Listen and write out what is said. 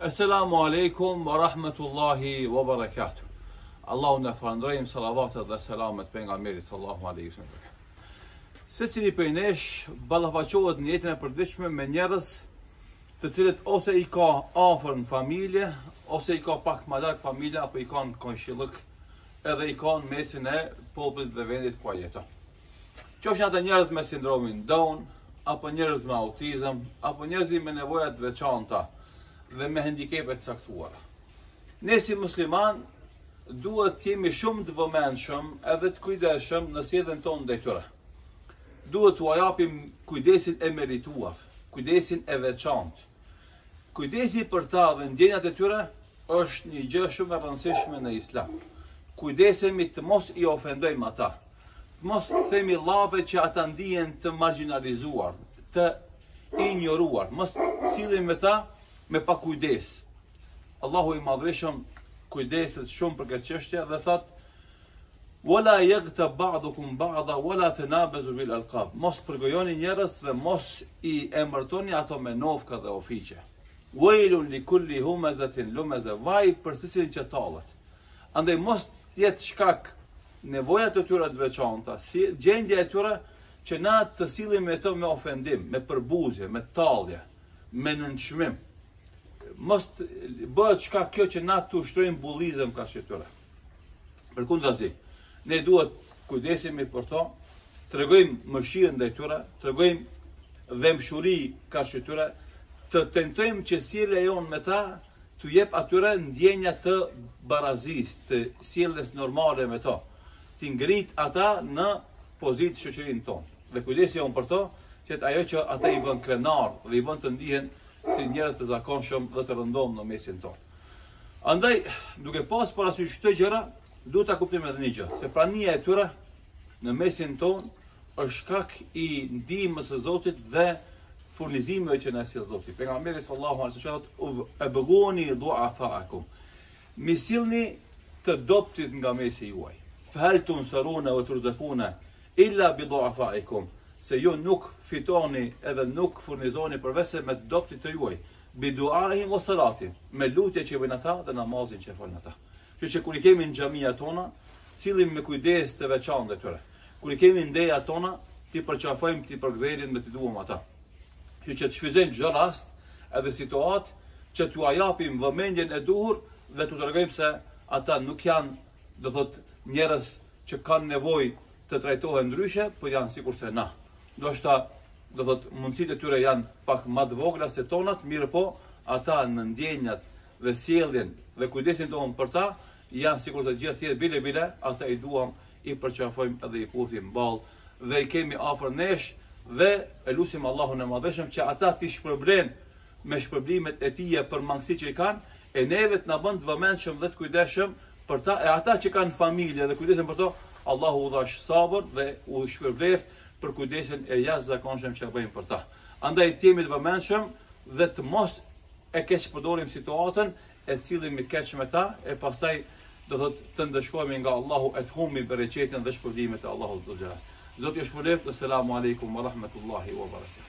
Eselamu alejkum wa rahmetullahi wa barakatuh. Allahun e falënderojmë salavatet dhe selamet Pejgamberit sallallahu aleyhi sallam. Secili prej nesh ballafaqohet në jetën e përditshme me njerëz të cilët ose i ka afër në familje, ose i ka pak ma larg familjes, apo i ka në komshillëk edhe i ka në mesin e popullit dhe vendit ku ai jeton. Qofshin ata njerëz me sindromin Down, apo njerëz me autizëm, apo njerëz me nevoja të veçanta dhe me hendikepe të caktuara. Ne si muslimanë duhet të jemi shumë të vëmendshëm edhe të kujdesshëm në sjelljen tonë ndaj tyre. Duhet t'u japim kujdesin e merituar, kujdesin e veçantë. Kujdesi për ta dhe ndjenjat e tyre është një gjë shumë e rëndësishme në islam. Të kujdesemi të mos i ofendojmë ata. Të mos themi llafe që ata të ndihen të margjinalizuar, të injoruar. Mos të sillemi me ta me pakujdesi. Allahu i madhërishëm kujdeset shumë për këtë çështje dhe thotë Wala jagteb ba'dukum ba'da, wala tenabezu bil alkab. Mos përgojoni njerëz dhe mos i emërtoni ato me nofka dhe ofiqe. Wejlun li kulli humezetin lumeze, vaj për secilin që tallet. Andaj mos të jetë shkak nevojat e tyre të veçanta, si gjendja e tyre që na të sillemi me to me ofendim, me përbuzje, me tallje, me nënçmim. Mos të bëhet shkak kjo që na të ushtrojmë bullizëm karshi tyre. Përkundrazi, ne duhet të kujdesemi për to, të tregojmë mëshirë ndaj tyre, të tregojmë dhembshuri karshi tyre, të tentojmë që sjellja jonë me ta, t'u jep atyre ndjenja të barazisë, të sjelljes normale me to, t'i ngrit ata në pozitë në shoqërinë tonë. Dhe kujdesi jonë për to, është ajo që ata i bën krenarë dhe i bën të ndihen si njerëz të zakonshëm dhe të rëndomtë në mesin tonë. Andaj, duke pas parasysh këto gjëra, duhet ta kuptojmë edhe një gjë, se prania e tyre në mesin tonë është shkak i ndihmës së Zotit dhe furnizimeve që na sjell Zoti. Pejgamberi sallallahu alaihi wasallam thotë: "Ebguni du'afa'akum." Mi sillni të dobëtit nga mesi juaj. Fa hal tunsaruna wa turzakuna illa bi du'afaikum. Se ju nuk fitoni edhe nuk furnizoheni përveçse me të dobëtit e juaj. Bi duaihim wa salatihim, me lutje që i bëjnë ata dhe namazin që falin ata. Kështu që kur i kemi në xhamiat tona, të sillemi me kujdes të veçantë ndaj tyre. Kur i kemi në ndejat tona, t'i përqafojmë, t'i përkëdhelim dhe t'i duam ata. Kështu që të shfrytëzojmë çdo rast edhe situatë që t'u japim vëmendjen e duhur dhe t'u tregojmë se ata nuk janë, do të thotë, njerëz që kanë nevojë të trajtohen ndryshe, por janë sikurse na. Ndoshta, do thotë, mundësitë e tyre janë pak më të vogla se tonat, mirëpo, ata në ndjenjat dhe sjelljen dhe kujdesin tonë për ta, janë sikur të gjithë tjerët bile bile, ata i duam, i përqafojmë edhe i puthim n'ball dhe i kemi afër nesh dhe e lusim Allahun e Madhërishëm që ata t'i shpërblen me shpërblimet e tija për mangësitë që i kanë, e neve të na bën të vëmendshëm dhe të kujdesshëm për ta, e ata që kanë familje dhe kujdesen për to, Allahu u dhashtë sabër dhe u shpërbleftë për kujdesin e jashtëzakonshëm që bëjnë për ta. Andaj të jemi të vëmendshëm dhe të mos e keqpërdorim situatën, e sillemi keq me ta, e pastaj do thotë të ndëshkohemi nga Allahu e të humbim bereqetin dhe shpërblimet e Allahut të gjera. Zoti ju shpërbleftë, dhe selamu alaikum wa rahmetullahi wa barakatuh.